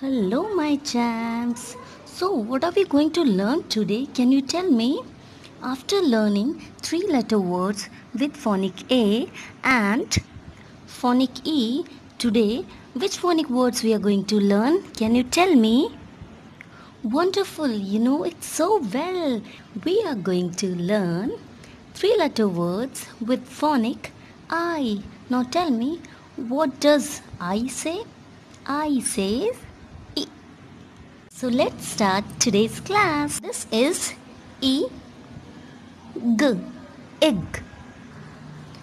Hello, my champs. So, what are we going to learn today? Can you tell me? After learning three letter words with phonic A and phonic E, today which phonic words we are going to learn? Can you tell me? Wonderful, you know it so well. We are going to learn three letter words with phonic I. Now tell me, what does I say? I says. So let's start today's class. This is E G egg.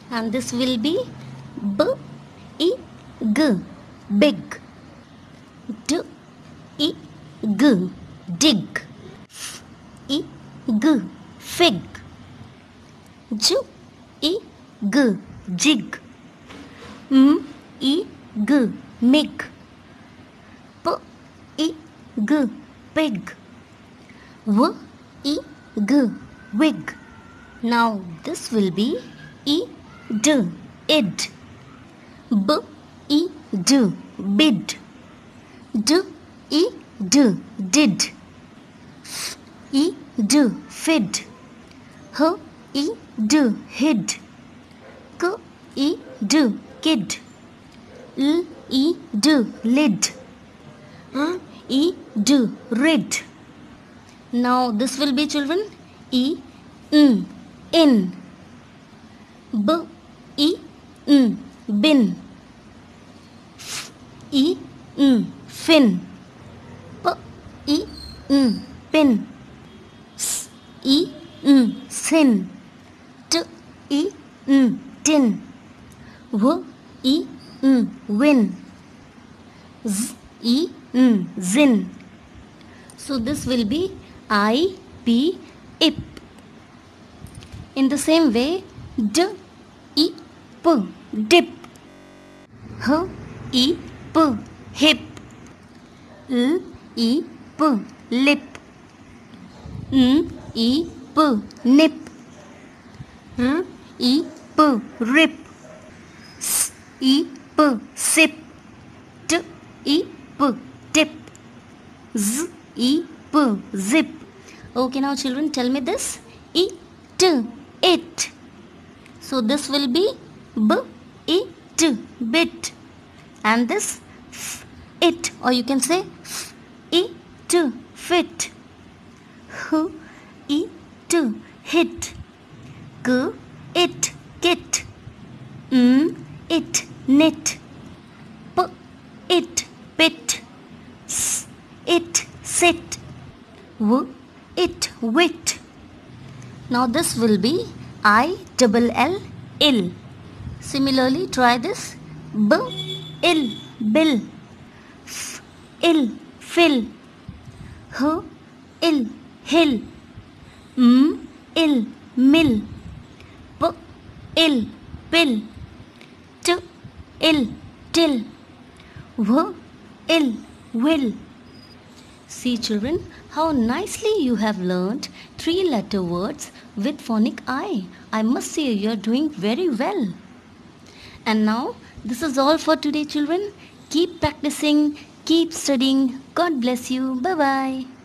And this will be B E G big. D E G dig. F E G fig. J E G jig. M E G mig P E G pig W E G wig. Now this will be E D id. B E D bid. D E D did. F E D fid. H E D hid. K E D kid. L E D lid. R E D rid now this will be children E N in B E N bin. F E N fin. P E N pin S E N sin. T E N tin. W E N win. Z E N zin so this will be I P ip in the same way, d, e, p, dip. H, e, p, hip. L, e, p, lip. N, e, p, nip. R, e, p, rip. S, e, p, sip. T, e, p, tip. Z, e, p, zip. Okay, now children, tell me this. E, t, it. So this will be b it bit and this f it or you can say f it fit h it hit g it kit m it knit p it pit s it sit w it wit. Now this will be I double L ill. Similarly try this. B ill bill F ill fill H ill hill M ill mill P ill pill T ill till W ill will See children how nicely you have learned three letter words with phonic I. I must say you are doing very well. And now this is all for today children. Keep practicing, keep studying. God bless you. Bye bye.